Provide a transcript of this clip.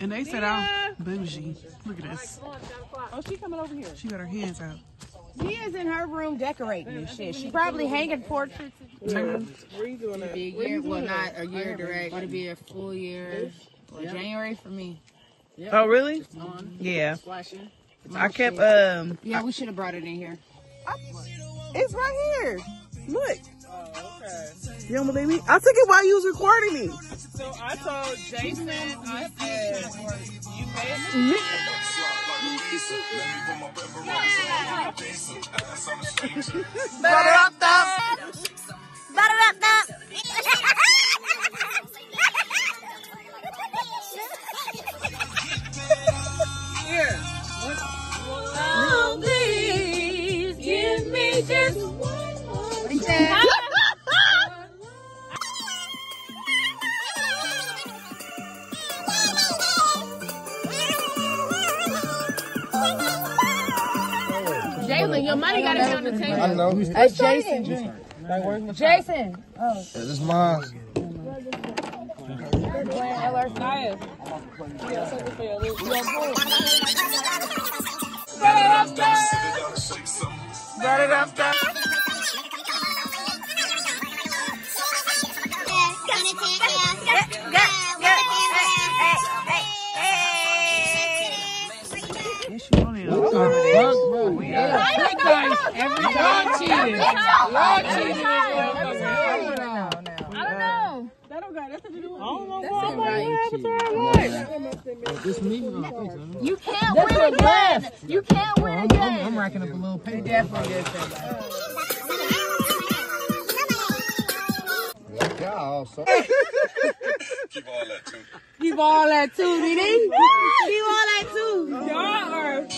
And they said I'm bougie. Look at this. Oh, she coming over here. She got her hands out. She is in her room decorating and shit. She probably hanging portraits. Where you doing that? be a year, well, not a year direct. It'll be a full year. Well, January for me. Oh, really? Yeah. Flashing. I kept, um, Yeah, we should have brought it in here. it's right here. Look. Oh. You don't believe me? I took it while you was recording me. So I told Jason, I said, you made Butter up, Butter Jalen, your money got to be on the table. I know. Hey, Jason. Jason. Oh. Yeah, this is mine. Brought it up why. seems right. This me? I don't think so. You can't win again. You can't win again. I'm racking up a little pay. all. Keep all that too. Keep all that too, Nene. Keep all that too. Y'all are.